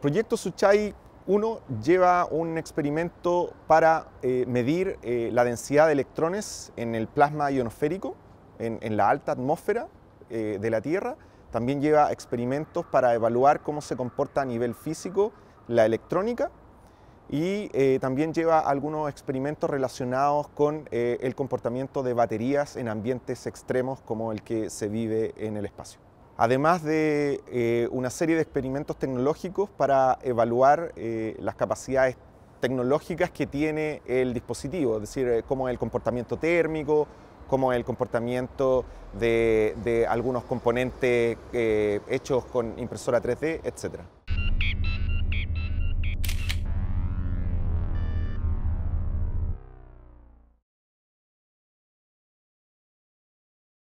proyecto Suchai 1 lleva un experimento para eh, medir eh, la densidad de electrones en el plasma ionosférico, en, la alta atmósfera eh, de la Tierra. También lleva experimentos para evaluar cómo se comporta a nivel físico la electrónica y también lleva algunos experimentos relacionados con el comportamiento de baterías en ambientes extremos como el que se vive en el espacio además de eh, una serie de experimentos tecnológicos para evaluar eh, las capacidades tecnológicas que tiene el dispositivo, es decir, eh, cómo es el comportamiento térmico, cómo es el comportamiento de, de algunos componentes hechos con impresora 3D, etc.